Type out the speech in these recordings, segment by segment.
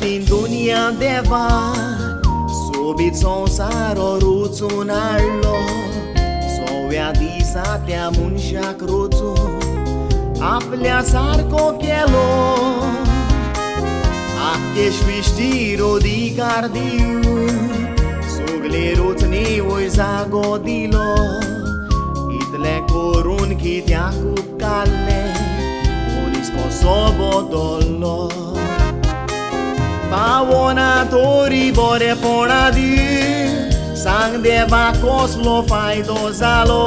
din dunia deva Subito saro ruțunarlo Soia disa te-amun și acruțu Aplea sar cochelo Acheșui știro di cardiu Sugliruț niui zagodilo Itle corun chitea cu cale Unisco sobodolo मनीस कसो बदल्लो पावना तोरी बरेपणा दी सांग देवा कसलो फायदो जालो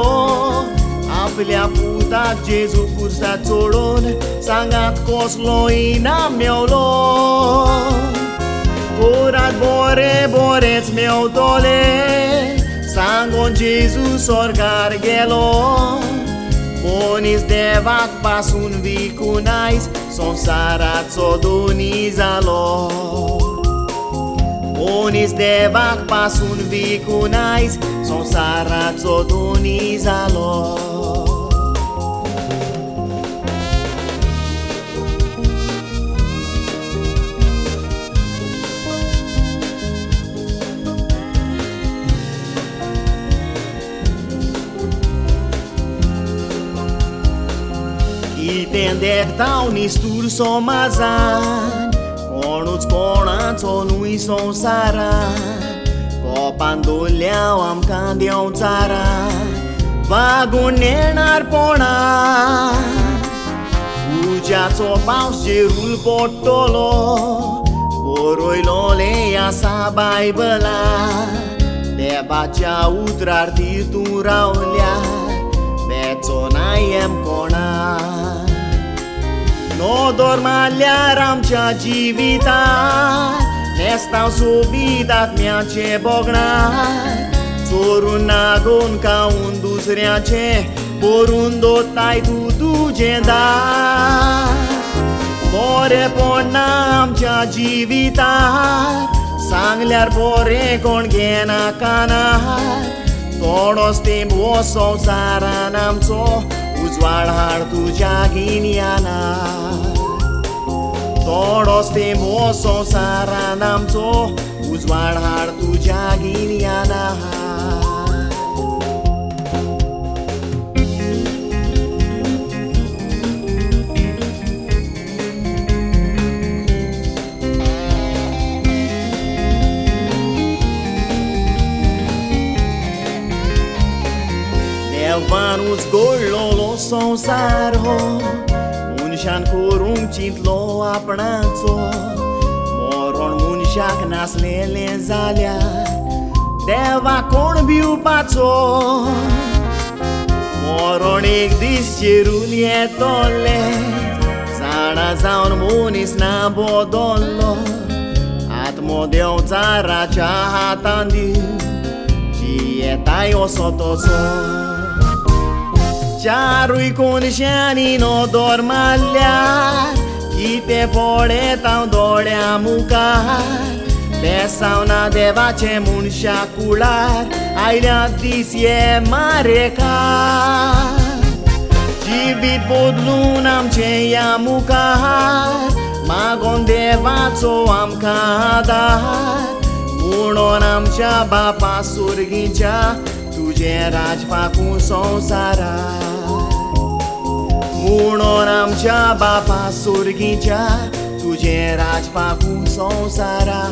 आपल्या पुताक जेजू कुर्सात चोडून सांगात कसलो इनाम मेवलो कोरात बरे बरेच मेवतोले सांगोन जेजू स्वर्गार गेलो Mis devak basun vi kunais Sonsaratzo duniz alo Unis devak basun vi kunais Sonsaratzo duniz alo Tender tau ni stur so mazan Conuț conaț o nui so sara. Copanduleau am candeau țara. Vagunenar pona. Ugeați o paus cerul portolo Poroi lolea sa bai băla De bacea utrar titura olea Bețona em conar odor malearam cea givita Nestau subidat mea ce bogna. bognar Surunadun ca un dusrea ce Porundo tai tu duge da More ponam cea givita Sanglear bore con gena cana Todos timbo so saranam so उजवाड हाड तुज्या गिन्याना थोडोच तेंप हो संवसारान आमचो उजवाड हाड गिन्याना város gololosos arho Munșan cu runcit loa aprațo Moron munșac nas lele zalea Deva corbiu pațo. Moron egdis cerul e tole Zara zaun munis na bodolo Atmodeu deo zara hatandiu Ci e tai o sotoso. असो तसो चारूय कोनशांनी नोदोर मारल्यार कितें पडत हांव दोळ्या मुखार बेसावना देवाचे मनशा कुळार आयल्या दीस ये मारेकार जिवीत बदलून आमचे या मुखार मागोन देवाचो आमकां आदार म्हणून आमच्या बापा सुर्गीच्या तुजें राज पाकू संवसारा म्हणून आमच्या बापा सुर्गीच्या तुजें राज पाकू संवसारा